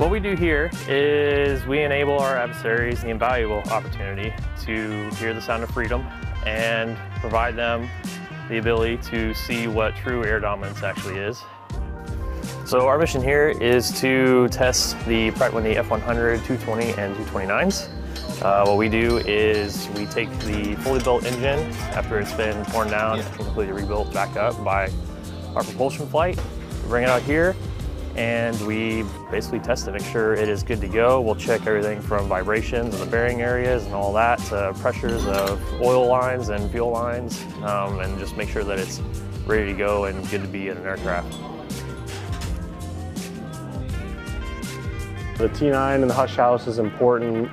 What we do here is we enable our adversaries the invaluable opportunity to hear the sound of freedom and provide them the ability to see what true air dominance actually is. So our mission here is to test the Pratt & Whitney F100, 220, and 229s. Uh, what we do is we take the fully built engine after it's been torn down and completely rebuilt back up by our propulsion flight. Bring it out here and we basically test it, make sure it is good to go. We'll check everything from vibrations in the bearing areas and all that to pressures of oil lines and fuel lines um, and just make sure that it's ready to go and good to be in an aircraft. The T9 and the Hush House is important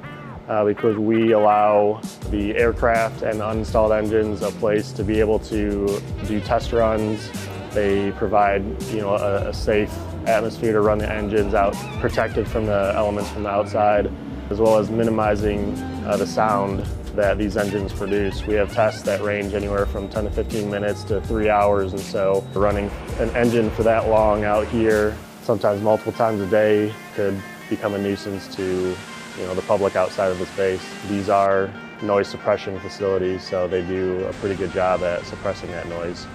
uh, because we allow the aircraft and uninstalled engines a place to be able to do test runs. They provide you know, a, a safe atmosphere to run the engines out, protected from the elements from the outside, as well as minimizing uh, the sound that these engines produce. We have tests that range anywhere from 10 to 15 minutes to three hours, and so running an engine for that long out here, sometimes multiple times a day, could become a nuisance to you know, the public outside of the space. These are noise suppression facilities, so they do a pretty good job at suppressing that noise.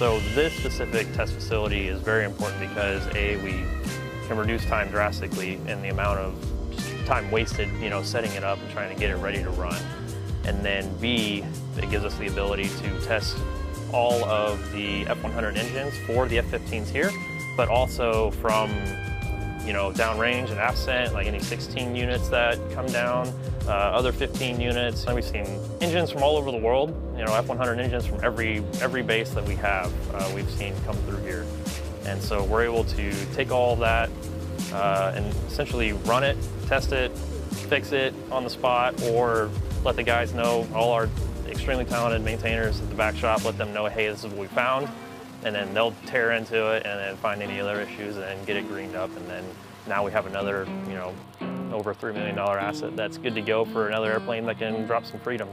So this specific test facility is very important because A, we can reduce time drastically in the amount of time wasted, you know, setting it up and trying to get it ready to run. And then B, it gives us the ability to test all of the F-100 engines for the F-15s here, but also from you know, downrange and ascent, like any 16 units that come down, uh, other 15 units. And we've seen engines from all over the world, you know, F-100 engines from every, every base that we have, uh, we've seen come through here. And so we're able to take all that uh, and essentially run it, test it, fix it on the spot, or let the guys know, all our extremely talented maintainers at the back shop, let them know, hey, this is what we found and then they'll tear into it and then find any other issues and then get it greened up and then now we have another, you know, over $3 million asset that's good to go for another airplane that can drop some freedom.